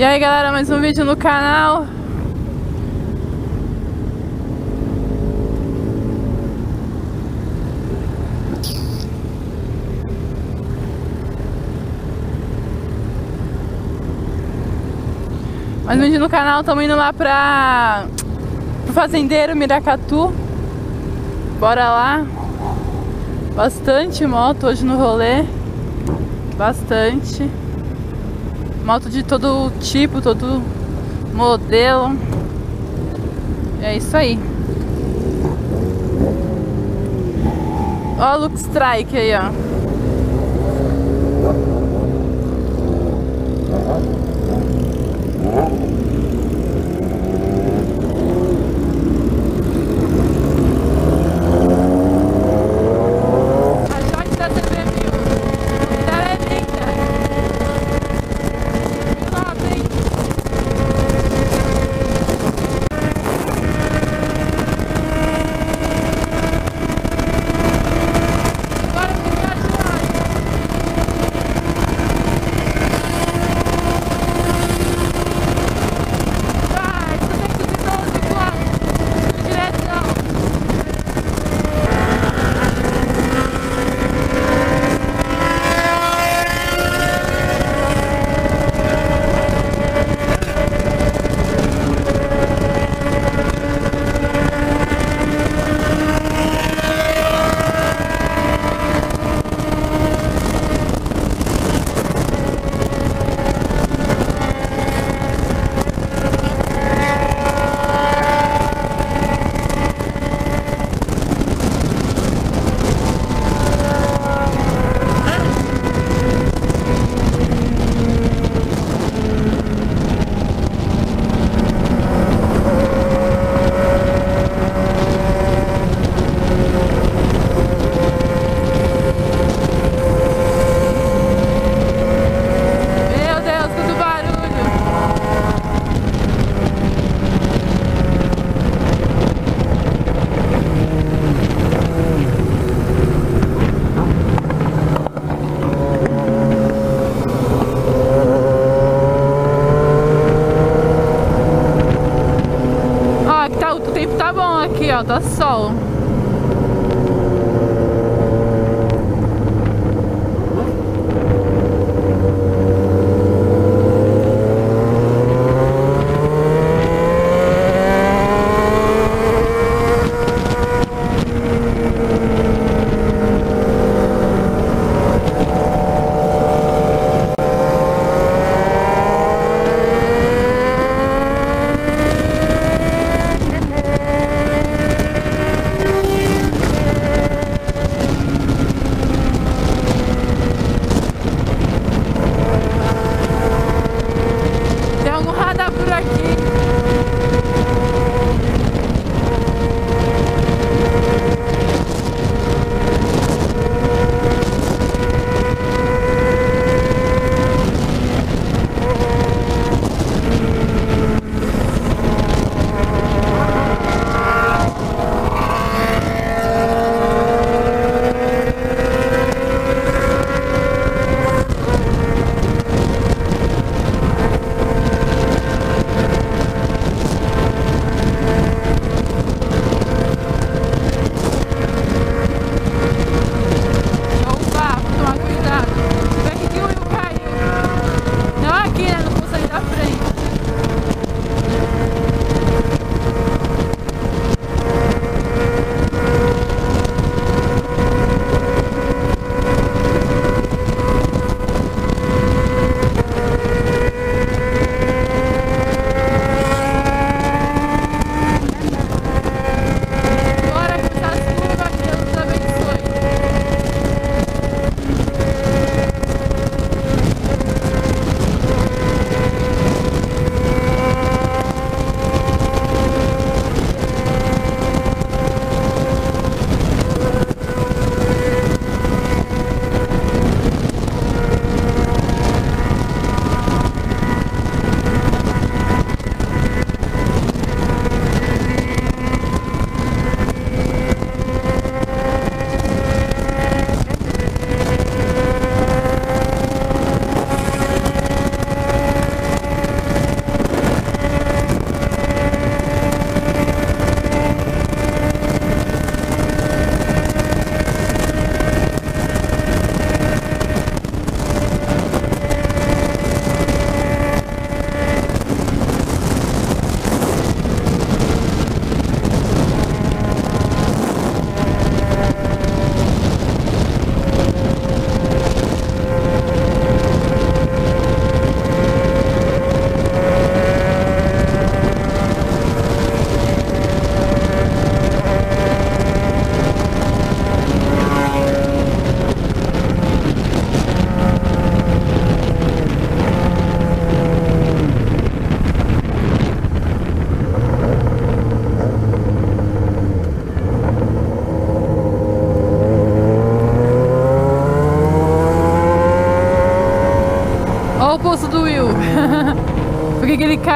E aí galera, mais um vídeo no canal. Mais um vídeo no canal, estamos indo lá pra pro fazendeiro Miracatu. Bora lá. Bastante moto hoje no rolê. Bastante Moto de todo tipo, todo modelo. É isso aí. Ó o Look Strike aí, ó. Tá sol.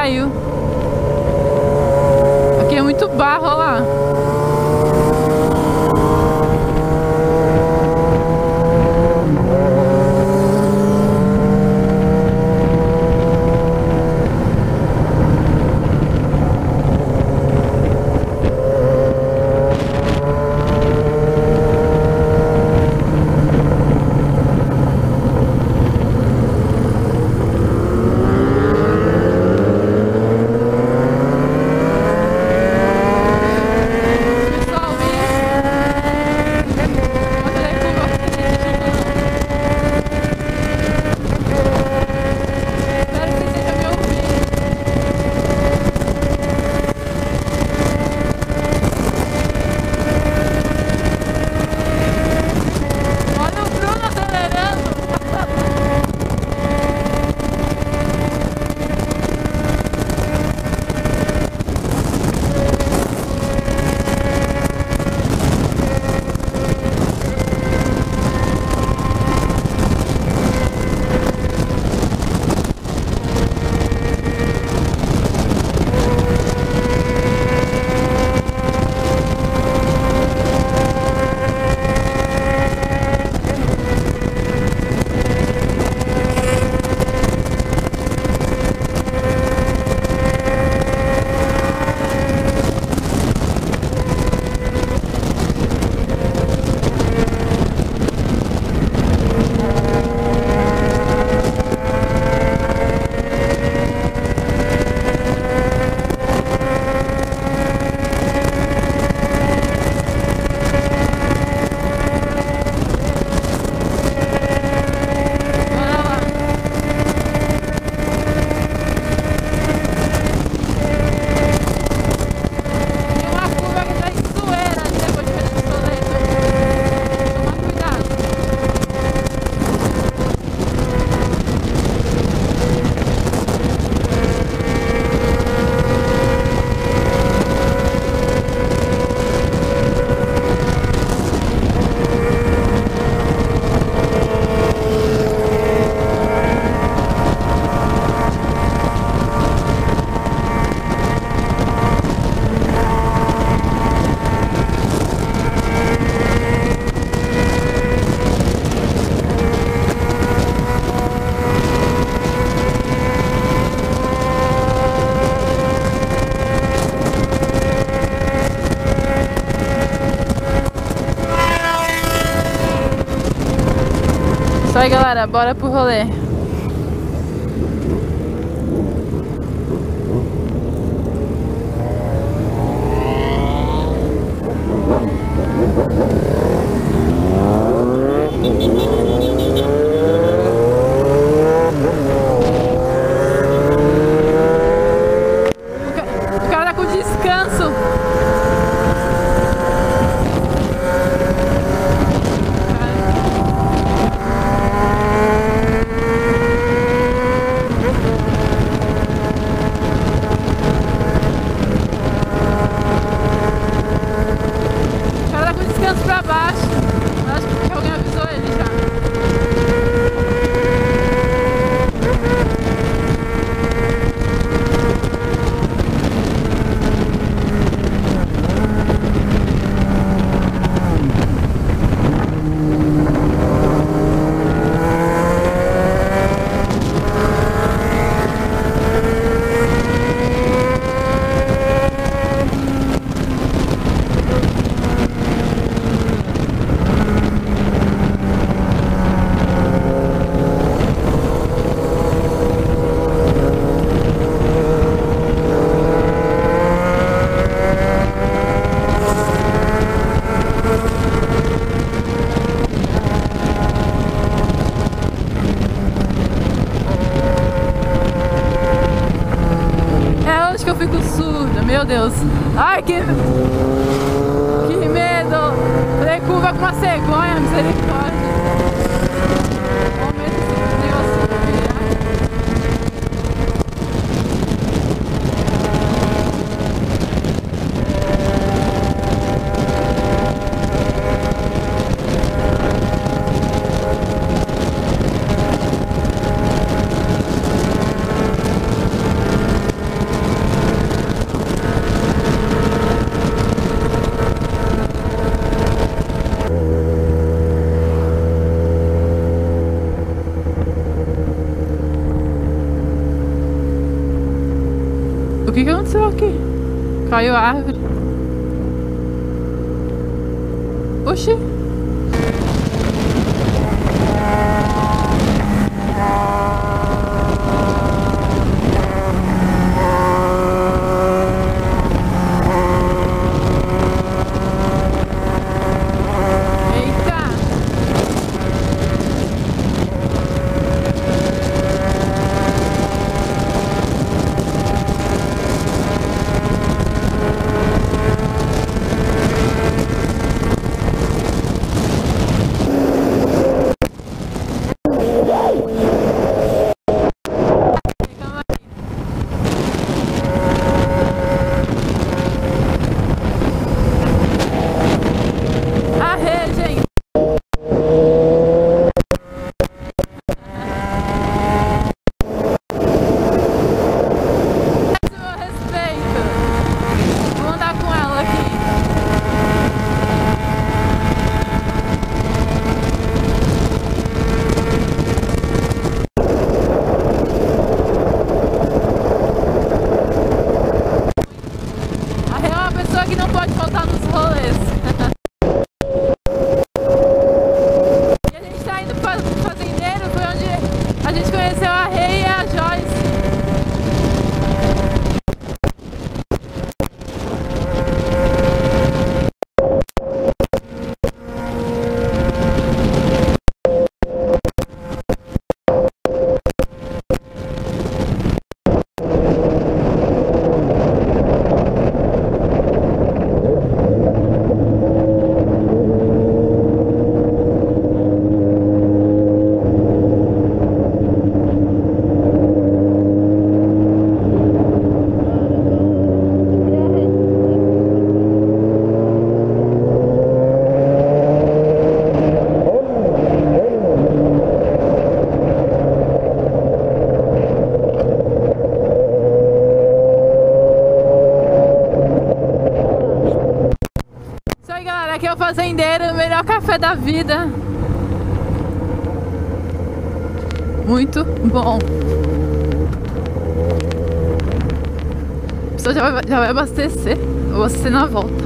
Que, aí, galera. Bora pro rolê. O cara tá com descanso. O cara tá com descanso pra baixo. Acho que alguém avisou ele já. É onde que eu fico surda, meu Deus. Ai, que. Que medo! Falei curva com uma cegonha, misericórdia. Olha o medo desse negócio virar. que, que aconteceu aqui? Caiu a árvore. Da vida. Muito bom. A pessoa já vai, já vai abastecer. Abastecer na volta.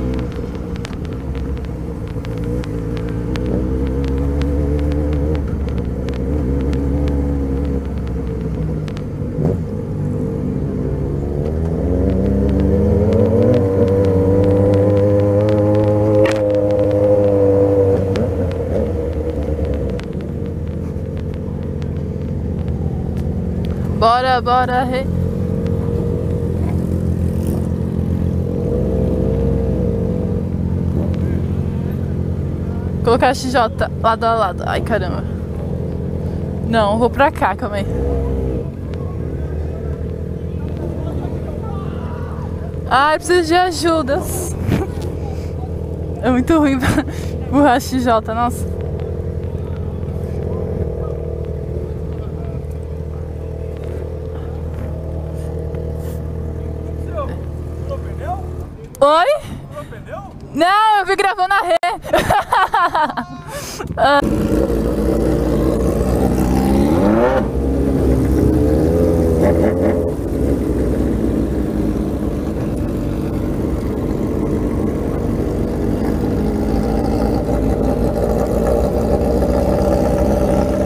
Bora, bora. Colocar a XJ lado a lado. Ai, caramba. Não, vou pra cá, calma aí. Ai, preciso de ajudas. É muito ruim pra empurrar a XJ, nossa. Oi? Não, eu vi gravando a ré.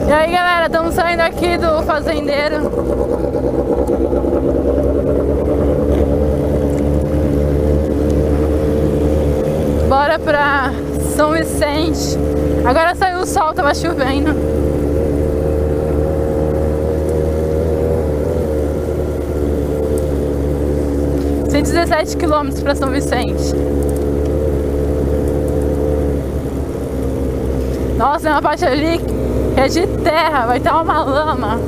E aí galera, estamos saindo aqui do fazendeiro. Bora pra São Vicente. Agora saiu tava chovendo. Cento dezessete quilômetros pra São Vicente. Nossa, tem uma parte ali que é de terra, vai estar uma lama.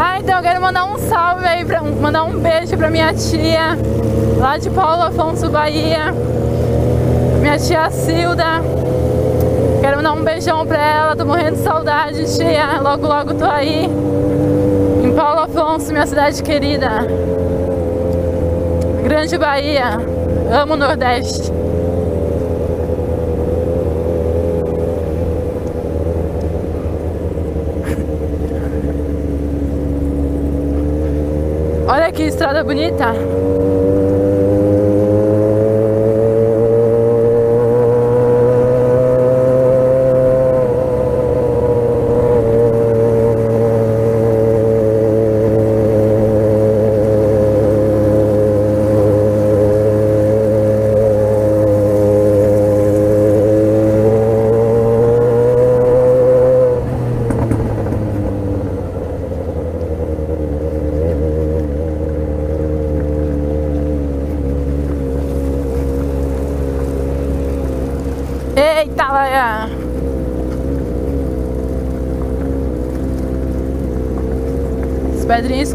Ah, então eu quero mandar um salve aí, pra, mandar um beijo pra minha tia, lá de Paulo Afonso, Bahia. Minha tia Cilda. Quero mandar um beijão pra ela, tô morrendo de saudade, tia. Logo, logo tô aí. Em Paulo Afonso, minha cidade querida. Grande Bahia. Amo o Nordeste. Que estrada bonita.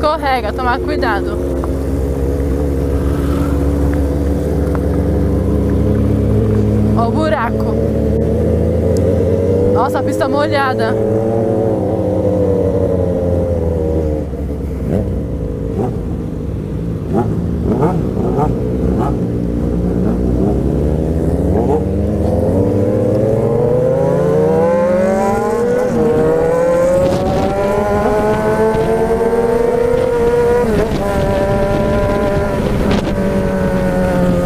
Escorrega, tomar cuidado. Ó o buraco. Nossa, a pista molhada.